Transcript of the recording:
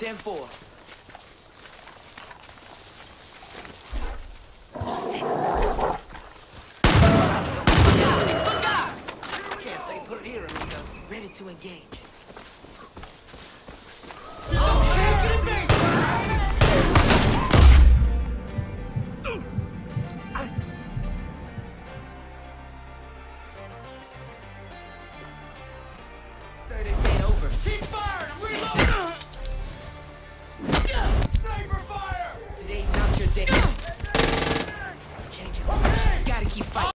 10-4. Can't stay put here, amigo. Ready to engage. make you fight.